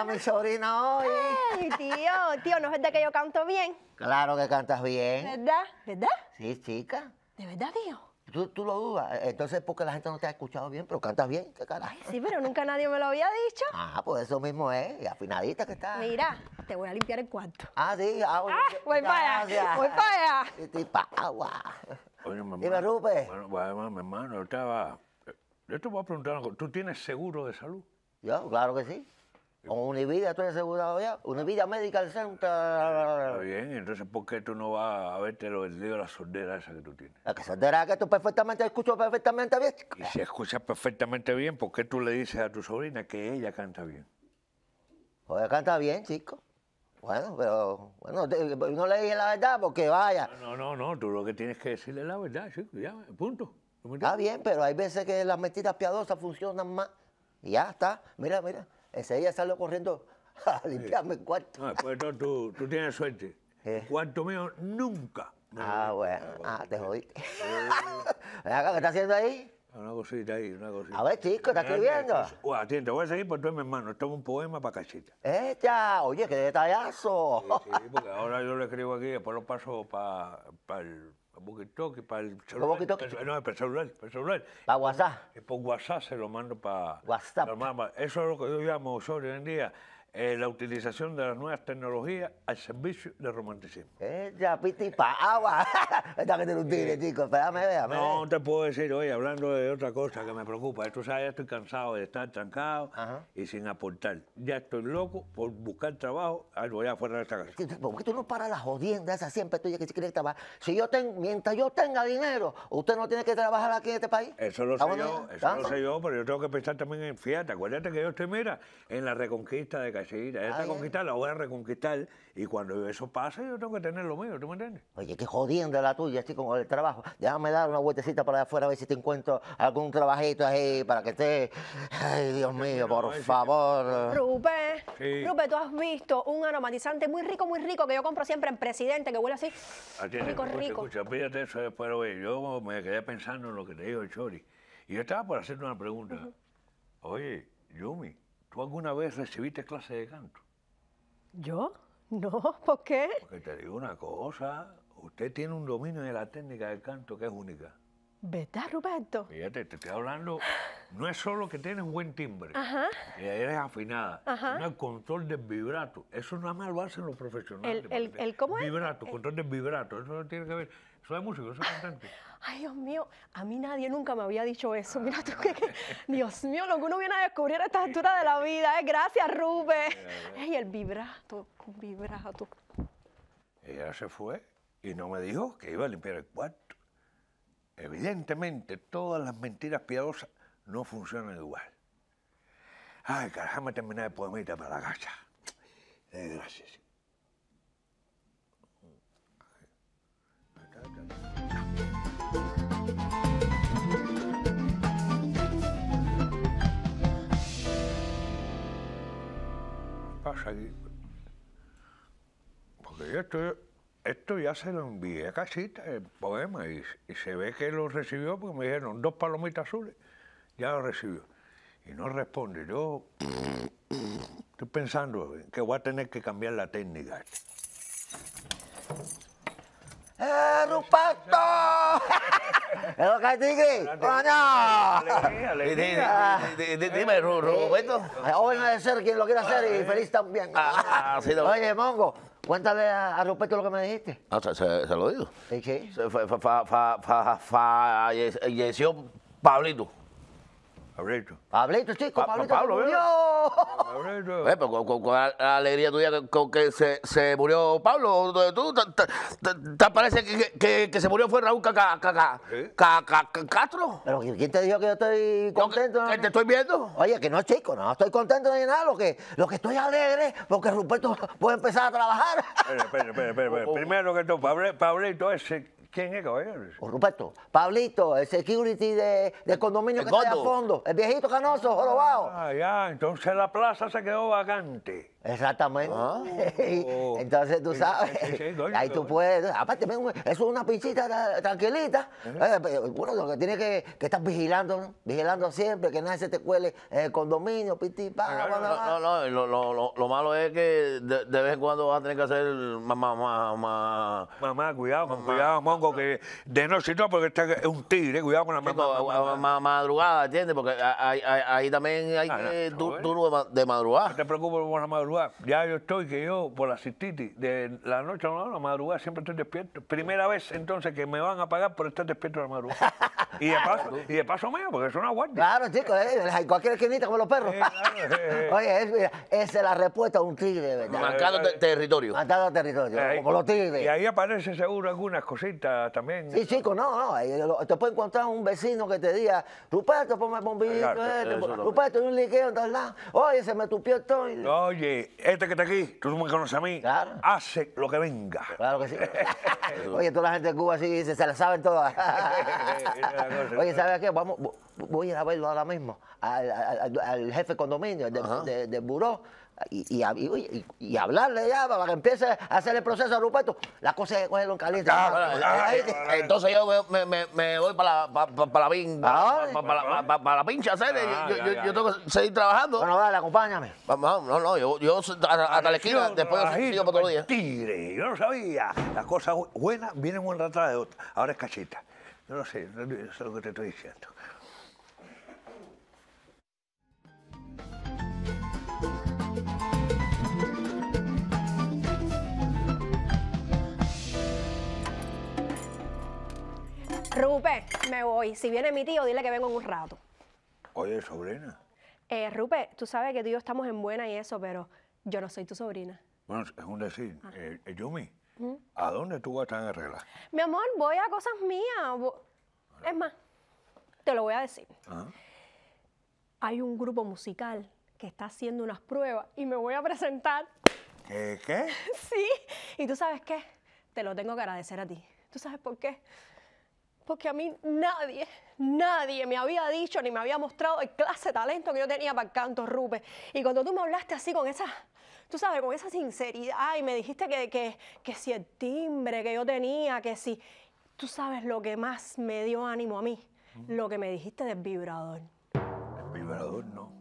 está mi sobrina hoy. Ay, tío, tío, ¿no es verdad que yo canto bien? Claro que cantas bien. ¿Verdad? ¿Verdad? Sí, chica. ¿De verdad, tío? Tú, tú lo dudas. Entonces, porque la gente no te ha escuchado bien, pero cantas bien. ¿Qué carajo? Sí, pero nunca nadie me lo había dicho. Ah, pues eso mismo es. Y afinadita que está. Mira, te voy a limpiar el cuarto. Ah, sí. Ah, Ah, voy para allá, voy para allá. Sí, sí, pa' agua. Oye, mi Dime, hermano. Rupe. Bueno, pues, además, mi hermano, yo estaba... eh, Yo te voy a preguntar algo. ¿Tú tienes seguro de salud? Yo, claro que sí. Con Univida estoy asegurado ya. Univida Medical Está Center. bien, entonces ¿por qué tú no vas a verte lo de la sordera esa que tú tienes? La que se entera que tú perfectamente escucho perfectamente bien. Y si escuchas perfectamente bien, ¿por qué tú le dices a tu sobrina que ella canta bien? Pues canta bien, chico. Bueno, pero bueno, no le dije la verdad porque vaya. No, no, no, tú lo que tienes que decirle es la verdad, chico, ya, punto. ¿Tú me Está bien, pero hay veces que las mentiras piadosas funcionan más. Y ya está. Mira, mira. Ese día salió corriendo a limpiarme el cuarto. No, después de todo, tú, tú tienes suerte. El cuarto mío nunca. me Ah, bueno. Ah, te jodiste. ¿qué está haciendo ahí? Una cosita ahí, una cosita. A ver, chico, ¿está escribiendo? Uh, atiende, voy a seguir eres mi hermano. Esto es un poema para cachita. Ella, oye, qué detallazo. Sí, sí, porque ahora yo lo escribo aquí, después lo paso para el walkie-talkie, para el celular. walkie-talkie? No, para el celular, para el celular. Para WhatsApp. Y por WhatsApp se lo mando para... WhatsApp. Eso es lo que yo llamo sobre hoy en día eh, la utilización de las nuevas tecnologías al servicio del romanticismo. Ella, piti pa agua. Esta que tiene un tigre, chico. Espérame, véame. No te puedo decir, oye, hablando de otra cosa que me preocupa. Tú sabes, ya estoy cansado de estar trancado Ajá. y sin aportar. Ya estoy loco por buscar trabajo algo allá afuera de esta casa. ¿Por qué tú no paras la jodienda esa siempre tuya que si quieres trabajar? Si yo tengo, mientras yo tenga dinero, usted no tiene que trabajar aquí en este país. Eso lo sé ¿Estamos yo, eso lo ¿Estamos? sé yo, pero yo tengo que pensar también en fíjate, acuérdate que yo estoy, mira, en la reconquista de Esta bien. conquista la voy a reconquistar y cuando eso pase yo tengo que tener lo mío, ¿tú me entiendes? Oye, qué jodienda la tuya, chico, con el trabajo. Déjame dar una vueltecita por allá afuera a ver si te encuentro algún trabajito ahí para que esté. Ay, Dios mío, por favor. Rupe, Sí. Rupe, tú has visto un aromatizante muy rico, muy rico que yo compro siempre en Presidente, que huele así. Rico, escucha, rico. escucha, pídate eso después, oye, yo me quedé pensando en lo que te dijo el Chori. Y yo estaba por hacerte una pregunta. Oye, Yumi, ¿tú alguna vez recibiste clase de canto? ¿Yo? No, ¿por qué? Porque te digo una cosa, usted tiene un dominio de la técnica del canto que es única. ¿Verdad, Roberto? Fíjate, te estoy hablando, no es solo que tienes un buen timbre, Ajá. que eres afinada, Ajá. sino el control del vibrato. Eso nada más lo hacen los profesionales. El- el- el ¿cómo es? Vibrato, control del vibrato, eso no tiene que ver. Soy músico, soy cantante. Ay, Dios mío, a mí nadie nunca me había dicho eso. Mira tú, que, que- Dios mío, lo que uno viene a descubrir a estas alturas de la vida. ¿eh? Gracias, Rube. Ay, el vibrato, vibrato. Ella se fue y no me dijo que iba a limpiar el cuarto. Evidentemente, todas las mentiras piadosas no funcionan igual. Ay, déjame terminar el poemita para la casa. Eh, gracias. Porque yo esto, esto ya se lo envié a casita, el poema, y, y se ve que lo recibió porque me dijeron dos palomitas azules, ya lo recibió. Y no responde. Yo estoy pensando que voy a tener que cambiar la técnica. ¡Eh, Ruperto! ¿Es lo que hay, tigre? ¡Coño! Dime, Roberto. Joven ha de ser quien lo quiera hacer y feliz también. Ah. Oye, Mongo, cuéntale a, Ruperto lo que me dijiste. Ah, se, lo digo. Fa- fa- falleció Pablito. Pablito. Pablito, chico, Pa- Pablito Pablo, se murió. Pablito. Eh, pero con, con- con la alegría tuya que- con que se, se murió Pablo, tú te, te- te- te parece que, que- que se murió fue Raúl Caca, Caca, Castro. Pero ¿quién te dijo que yo estoy contento? que te estoy viendo. Oye, que no, chico, no estoy contento ni nada. Lo que, lo que estoy alegre porque Ruperto puede empezar a trabajar. Espera, espera, espera, espera. Primero que todo, Pablito ese ¿Quién es, caballero? O Ruperto, Pablito, el security de, del condominio El que está allá a fondo, el viejito canoso, jorobado. Ah, ya, entonces la plaza se quedó vacante. Exactamente. Oh. Entonces tú sabes, sí, sí, coño, ahí tú qué puedes, aparte, eso es una pinchita tra- tranquilita. Eh, bueno, lo que tienes que, que estar vigilando, ¿no? vigilando siempre, que nadie se te cuele en el condominio, piti, pa, No, no, no, lo, lo, lo, lo malo es que de, de vez en cuando vas a tener que hacer más, más, más, más Mamá, cuidado, con cuidado, Mongo, que de noche todo, porque este es un tigre, cuidado con la mamá. chico, mamá, mamá. madrugada, ¿entiendes? Porque ahí, ahí- ahí también hay Ah, no, no, duro de, ma- de No madrugada. te preocupes por la madrugada. Ya yo estoy, que yo, por la cistitis, de la noche a la madrugada siempre estoy despierto. Primera vez entonces que me van a pagar por estar despierto a la madrugada. Y de paso, y de paso mío, porque es una guardia. Claro, chicos, eh, cualquier esquinita como los perros. Eh, claro, eh, eh. Oye, es- mira, esa es la respuesta de un tigre, de ¿verdad? Marcando te- territorio. Matando territorio, como los tigres. Y ahí aparece seguro algunas cositas también. Sí, chico, no, no. ahí lo- Te puede encontrar un vecino que te diga, Ruperto, ponme bombillito, Claro, este, también. Ruperto, hay un liqueo en tal lado. Oye, se me tupió todo. y- Oye, este que está aquí, tú no me conoces a mí, Claro. hace lo que venga. Claro que sí. Oye, toda la gente de Cuba así dice, se la saben todas. Oye, ¿sabes qué? Vamos, vo- voy a ir a verlo ahora mismo, al, al- al- al jefe de condominio, del de, del buró, y, y, hablarle ya para que empiece a hacer el proceso a Ruperto. La cosa es cogerlo en caliente. Ah, ah, Ahí- ah, Entonces yo me, me, me voy para la, pa- pa- pa la, pin- Ah, la- pincha hacer. Ah, yo, tengo que seguir trabajando. Bueno, dale, acompáñame. No, no, yo, yo hasta, la esquina, después yo sigo por todo el día. Tigre, yo no sabía. Las cosas bu- buenas vienen una atrás de otra. Ahora es cachita. Yo no sé, eso es lo que te estoy diciendo. Rupe, me voy. Si viene mi tío, dile que vengo en un rato. Oye, sobrina. Eh, Rupe, tú sabes que tú y yo estamos en buena y eso, pero yo no soy tu sobrina. Bueno, es un decir. Ah. Eh, eh, Yumi, ¿a dónde tú vas a estar en regla? Mi amor, voy a cosas mías. Es más, te lo voy a decir. Ah. Hay un grupo musical que está haciendo unas pruebas y me voy a presentar. ¿Qué? ¿Qué? Sí. ¿Y tú sabes qué? Te lo tengo que agradecer a ti. ¿Tú sabes por qué? Porque a mí nadie, nadie me había dicho ni me había mostrado el clase de talento que yo tenía para el canto, Rupe. Y cuando tú me hablaste así con esa, tú sabes, con esa sinceridad y me dijiste que, que, que si el timbre que yo tenía, que si, tú sabes lo que más me dio ánimo a mí, lo que me dijiste del vibrador. El vibrador no.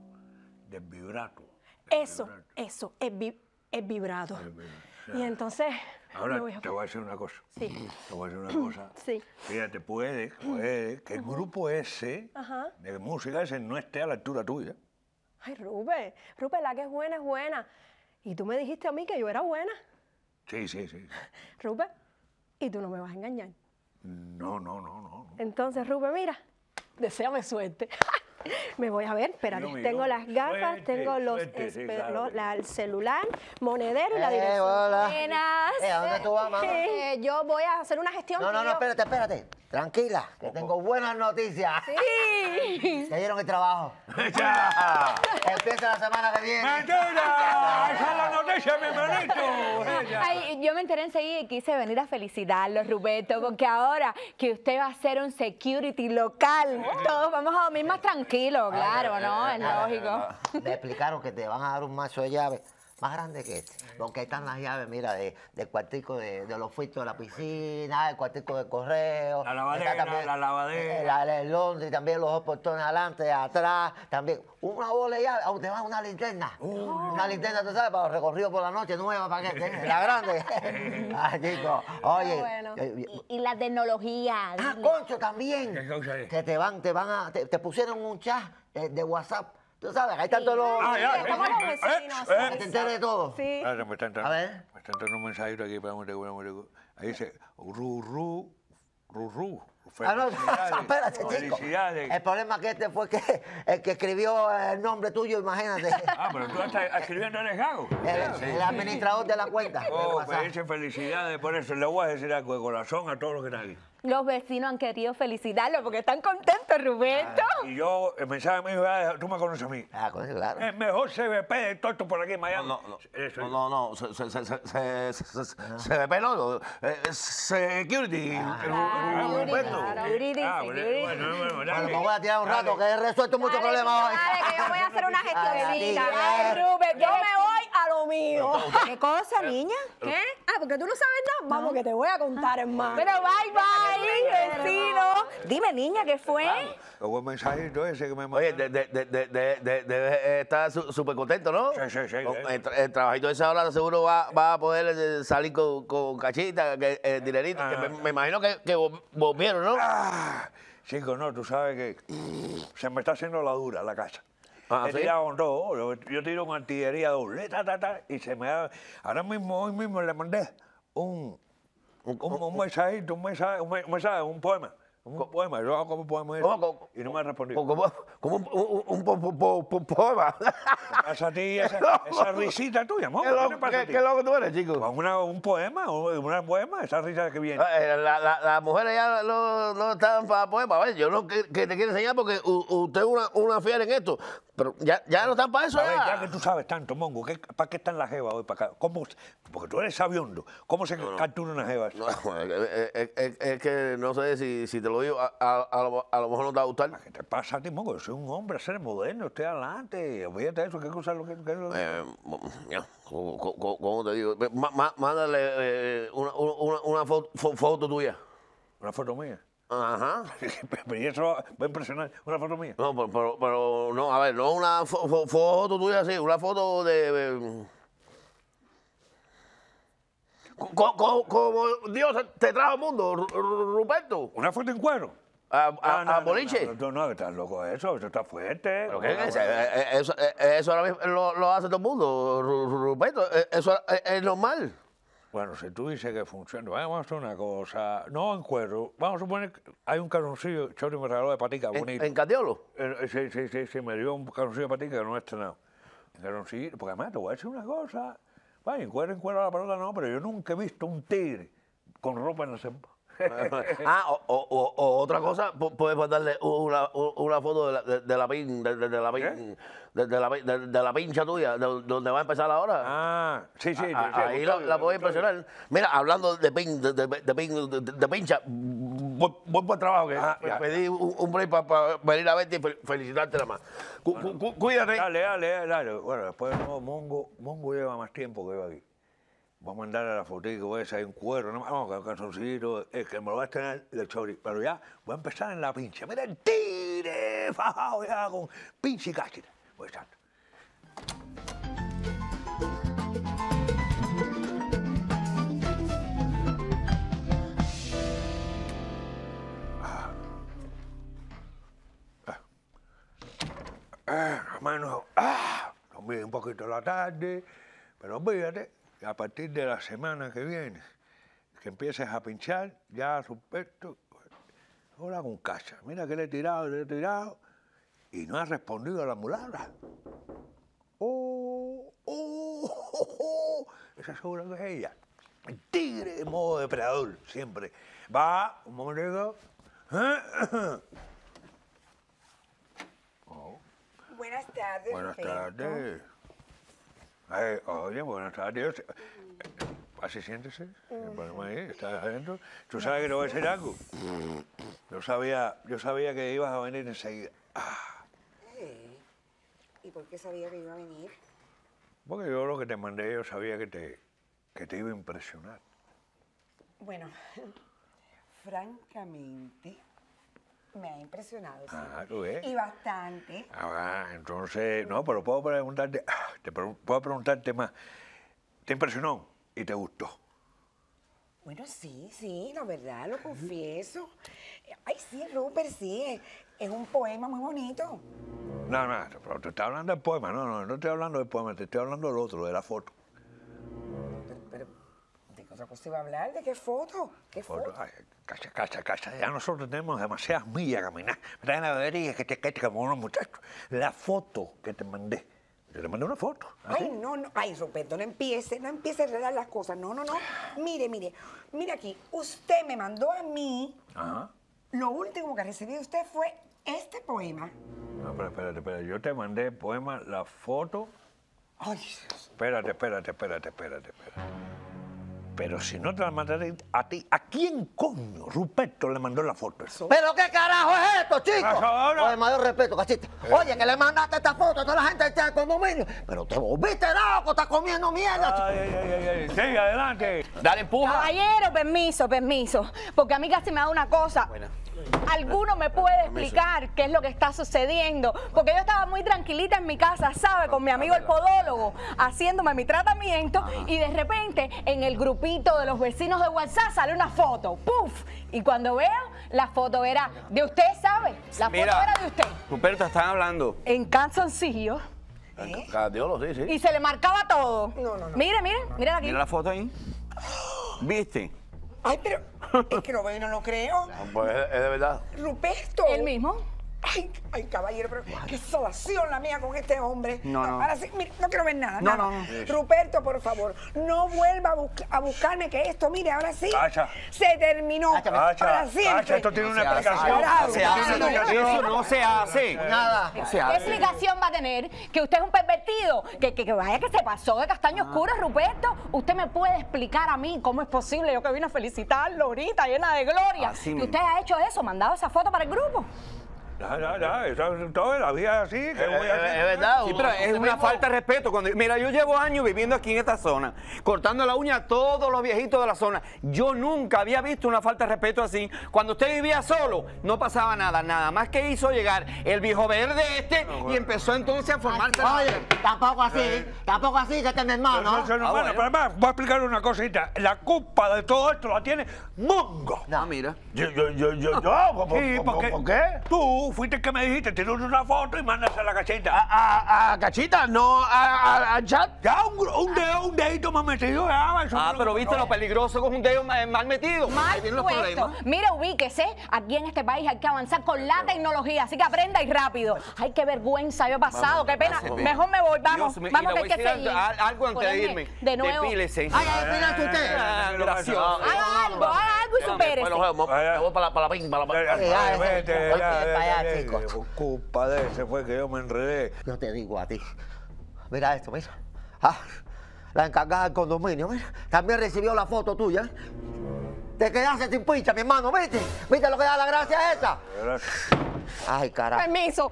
Del vibrato. Eso, vibrato. eso, es, vi- es vibrato. El vibrato. Y entonces, Ahora me voy a- te voy a decir una cosa. Sí. Te voy a decir una cosa. Sí. Fíjate, puede, puede que el grupo ese Ajá. de música ese no esté a la altura tuya. Ay, Rupe, Rupe, la que es buena es buena. Y tú me dijiste a mí que yo era buena. Sí, sí, sí. Rupe, y tú no me vas a engañar. No, no, no, no. no. Entonces, Rupe, mira, deséame suerte. me voy a ver, espérate. Dios mío, tengo las gafas, suerte, tengo los suerte, sí, espe- claro. lo- la- el celular, monedero y la Eh, dirección. hola. Buenas. Eh, ¿a dónde tú vas, mamá? Eh, yo voy a hacer una gestión. No, no, no, espérate, espérate. Tranquila, que tengo buenas noticias. Sí. Te dieron el trabajo. ¡Ya! Empieza la semana que viene. ¡Mentira! ¡Esa es la noticia, mi hermanito! Ella. Ay, yo me enteré enseguida y quise venir a felicitarlo, Rubeto, porque ahora que usted va a ser un security local, todos vamos a dormir más tranquilos, claro, ¿no? Es lógico. Me explicaron que te van a dar un mazo de llaves más grande que este. Porque ahí están las llaves, mira, de, del cuartico de, de los filtros de la piscina, el cuartico de correo. La lavadera, la lavadera. eh, La del Londres, también los dos portones adelante, atrás, también. Una bola de llaves, aún te van una linterna. Una linterna, tú sabes, para los recorridos por la noche, nueva, para que tengas, la grande. Chicos, oye. bueno. eh, eh, Y, y la tecnología. Ah, concho, también. Que te van, te van a, te, te pusieron un chat de, de WhatsApp. Tú sabes, ahí tanto los. Ah, ya, Estamos sí, los sí. vecinos. Eh, que te enteres de todo. Sí. Ahora me está entrando, A ver. Me está entrando un mensajito aquí para un recuerdo. Ahí dice, ru, ru, ru, ru. Ah, no, Felicidades. espérate, chico. Felicidades. El problema que este fue que, el que escribió el nombre tuyo, imagínate. Ah, pero tú estás escribiendo en el gago. El, administrador de la cuenta. Oh, WhatsApp. pues dice felicidades por eso. Le voy a decir algo de corazón a todos los que están aquí. Los vecinos han querido felicitarlo porque están contentos, Ruberto. Y yo, el mensaje mío era, tú me conoces a mí. Ah, con eso, claro. El mejor CBP de todo esto por aquí en Miami. No, no, no, es. no, no, se ve pelo, eh, security. Ah, Security, bueno, security. bueno, bueno, Bueno, dale. me voy a tirar un rato, que he resuelto muchos problemas hoy. Dale, que yo voy a hacer una eh. Rubén, yo me voy a lo mío. ¿Qué cosa, niña? ¿Qué? Ah, porque tú no sabes nada. Vamos, que te voy a contar, hermano. Pero bye, bye, vecino. Dime, niña, ¿qué fue? Qué buen mensajito ese que me mandó. Oye, de, de, de, de, de, de- debe estar súper contento, ¿no? Sí, sí, sí. El, tra- el trabajito de esa hora seguro va, va a poder eh, salir con, con cachita, que, eh, dinerito, que me, me imagino que, que vol- volvieron, ¿no? Ah, chico, no, tú sabes que se me está haciendo la dura la casa. Ah, He ¿sí? tirado con todo, yo, tiro con artillería doble, ta, ta, ta, y se me da... Ahora mismo, hoy mismo le mandé un, un, un mensajito, un mensaje, un, me- un mensaje, un poema. Un poema, yo hago como un poema y no me ha respondido. Como, un, un, un po- po- po- po- poema. ¿Qué pasa a ti esa, esa risita tuya, mongo? ¿Qué, ¿Qué te loco, pasa qué, qué loco tú eres, chico? Con una- un poema, un- una poema, esa risa que viene. Eh, la- la- Las mujeres ya no, no están para poemas. Yo no que, que te quiero enseñar porque usted es una, una fiera en esto, pero ya, ya no están para eso A ver, ya ya. que tú sabes tanto, Mongo, ¿qué- ¿para qué está en la jeva hoy? ¿Para acá? ¿Cómo, porque tú eres sabiondo. ¿Cómo se captura una jeva? No, es, es- es- es que no sé si, si te lo digo, a, a- a lo, a lo mejor no te va a gustar. ¿Qué te pasa a ti, Mongo? Yo soy un hombre, ser moderno, estoy adelante. Olvídate de eso, ¿qué cosa es lo que... qué es lo que- Eh, ya, ¿cómo, te digo? Mándale eh, una, una, una foto, fo- foto tuya. Una foto mía. Ajá. Pero y eso va a impresionar. Una foto mía. No, pero, pero, pero no, a ver, no una fo- fo- foto tuya así, una foto de... co- co- Como Dios te trajo al mundo, Ru- Ru- Ruperto. ¿Una foto en cuero? A, a, Ah, no, a no, boliche. No, estás loco de eso, eso está fuerte. ¿Pero qué es? Eso, eso ahora mismo lo, lo hace todo el mundo, Ru- Ru- Ruperto. Eh, Eso es, es normal. Bueno, si tú dices que funciona, vamos a hacer una cosa. No en cuero. Vamos a suponer que hay un calzoncillo, Chori me regaló de patica, En, bonito. en Cardiolo. Eh, Sí, sí, sí, sí, me dio un calzoncillo de patica que no he estrenado. Un calzoncillo, porque además te voy a decir una cosa. Vaya, en cuero, en cuero la pelota no, pero yo nunca he visto un tigre con ropa en la sempa. Ah, o, o- o- o otra cosa, pu- puedes mandarle una, una foto de la, de, de la pin, de, la pin, ¿Qué? de, la, pin- de, de la pincha tuya, de, donde va a empezar ahora. Ah, sí, sí. A- sí, ahí la, la sí. impresionar. Mira, hablando de pin, de, pin, de, pincha, buen, buen trabajo que Ah, pedí un, un break para venir a verte y fel- felicitarte nada más. Cu- cu- cuídate. Dale, dale, dale, dale. Bueno, después no, Mongo, Mongo lleva más tiempo que yo aquí. Voy a mandarle la fotito esa, hay un cuero, no, vamos, con calzoncillito, es que me lo va a estrenar de chori. Pero ya voy a empezar en la pincha. Mira el tigre fajado ya con pinche y cachita. Pues exacto. Ah, hermano, ah, dormí un poquito la tarde, pero que a partir de la semana que viene, que empieces a pinchar, ya Ruperto, ahora con casa. Mira que le he tirado, le he tirado, y no ha respondido a la mulata. Oh, oh, oh, oh, esa seguro que es ella. El tigre en modo depredador, siempre. Va, un momento. Buenas tardes. Buenas tardes. Ay, oye, buenas tardes. Así siéntese. Ahí, está adentro. ¿Tú sabes que le voy a decir algo? Yo sabía, yo sabía que ibas a venir enseguida. Ah, Eh, ¿Y por qué sabía que iba a venir? porque yo lo que te mandé, yo sabía que te, que te iba a impresionar. Bueno, francamente, me ha impresionado. sí. Ah, ¿tú ves? Y bastante. Ah, entonces, no, pero puedo preguntarte, ah, te puedo preguntarte más. ¿Te impresionó y te gustó? Bueno, sí, sí, la verdad, lo confieso. Ay, sí, Rupert, sí, es, es un poema muy bonito. No, no, pero te estoy hablando del poema. No, no, no estoy hablando del poema, te estoy hablando del otro, de la foto. Otra cosa iba a hablar? ¿De qué foto? ¿Qué Foto, cacha, cacha, cacha. Ya nosotros tenemos demasiadas millas a caminar. Me traen a ver y que te como unos muchachos. La foto que te mandé. Yo le mandé una foto. Ay, no, no. Ay, Ruperto, no empiece, no empiece a enredar las cosas. No, no, no. Mire, mire, mire aquí. Usted me mandó a mí. Ajá. Lo último que recibí de usted fue este poema. No, pero espérate, espérate. Yo te mandé poema, la foto. Ay, Dios. Espérate, espérate, espérate, espérate, espérate. Pero si no te la mandaré a ti, ¿a quién coño Ruperto le mandó la foto? ¿Pero qué carajo es esto, chico? Oye, mayor respeto, cachita. Oye, que le mandaste esta foto a toda la gente de este condominio. Pero te volviste loco, estás comiendo mierda, chico. Ay, ay, ay, ay, Sí, adelante. Dale, empuja. Caballero, permiso, permiso. Porque a mí casi me da una cosa. ¿Alguno me puede explicar qué es lo que está sucediendo? Porque yo estaba muy tranquilita en mi casa, ¿sabe? Con mi amigo el podólogo, haciéndome mi tratamiento y de repente en el grupito de los vecinos de WhatsApp sale una foto. ¡Puf! Y cuando veo, la foto era de usted, ¿sabe? La foto Mira. era de usted. Ruperto, están hablando. En calzoncillo Cardiólogo, sí, sí. y se le marcaba todo. No, no, no. Mire, mire, mire aquí. Mira la foto ahí. ¿Viste? Ay, pero es que lo veo y no lo creo. Pues es, de verdad. Ruperto. El mismo. Ay, ay, caballero, pero qué salación la mía con este hombre. No, no. Ahora sí, mire, no quiero ver nada. No, nada. no, no. Ruperto, por favor, no vuelva a, busca- a buscarme que esto, mire, ahora sí. Cacha. Se terminó. Cacha, para siempre. Cacha, esto tiene una explicación. Se hace. Eso no se hace. Nada. Se ¿Qué explicación va a tener que usted es un pervertido? Que, que, que vaya que se pasó de castaño oscuro, Ruperto. ¿Usted me puede explicar a mí cómo es posible, yo que vine a felicitarlo ahorita, llena de gloria, Así que mismo. usted ha hecho eso, mandado esa foto para el grupo? Ya, ya, ya. Eso, todo la vida es así. ¿Qué Es, voy a es- es hacer? verdad. Sí, pero es una falta de respeto. Cuando, mira, yo llevo años viviendo aquí en esta zona, cortando la uña a todos los viejitos de la zona. Yo nunca había visto una falta de respeto así. Cuando usted vivía solo, no pasaba nada. Nada más que hizo llegar el viejo verde este y empezó entonces a formarse. Oye, tampoco así, tampoco así, que este es mi hermano. Pero no, Ah, bueno, bueno. pero además, voy a explicarle una cosita. La culpa de todo esto la tiene Mongo. Ah, mira. Yo, yo, yo, yo, yo. ¿Por, Sí, por- porque por qué? Tú fuiste el que me dijiste, tienes una foto y mandas a la cacheta. A, a, a Cachita, no a, chat. Ya un, un dedo, un dedito ha metido, ya, eso Ah, pero viste no. lo peligroso con un dedo ma- mal metido. Mal Ahí vienen los puesto. problemas. Mire, ubíquese, aquí en este país hay que avanzar con la tecnología, así que aprenda y rápido. Ay, qué vergüenza yo he pasado, qué pena. Mejor me voy, vamos, Dios vamos que hay a que seguir. al- algo antes de irme. De nuevo. Depílese. Ay, ay, mira usted. Ah. Haga algo, haga y supérese. Voy para la, para la vete, para allá, ya, ya, chico. Por culpa de ese fue que yo me enredé. Yo te digo a ti. Mira esto, mira. Ah, la encargada del condominio, mira. También recibió la foto tuya. ¿eh? Te quedaste sin pincha, mi hermano, ¿viste? ¿Viste lo que da la gracia esa? Ay, carajo. Permiso.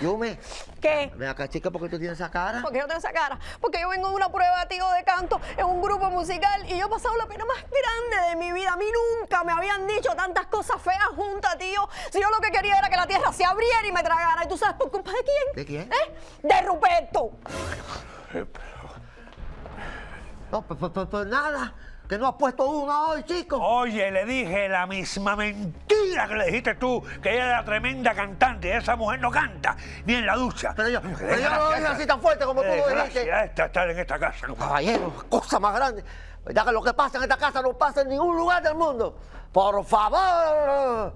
Yumi, ¿Qué? ven acá, chica, ¿por qué tú tienes esa cara? Porque yo tengo esa cara. Porque yo vengo de una prueba, tío, de canto en un grupo musical y yo he pasado la pena más grande de mi vida. A mí nunca me habían dicho tantas cosas feas juntas, tío. Si yo lo que quería era que la tierra se abriera y me tragara. ¿Y tú sabes por culpa de quién? ¿De quién? ¿Eh? De Ruperto. No, pues, pues, pues, pues nada. Que no has puesto una hoy, chico. Oye, le dije la misma mentira que le dijiste tú, que ella era tremenda cantante. Esa mujer no canta, ni en la ducha. Pero yo, pero yo no lo dije así tan fuerte como tú lo dijiste. Esta estar en esta casa. Caballero, cosa más grande. ¿Verdad que lo que pasa en esta casa no pasa en ningún lugar del mundo? Por favor.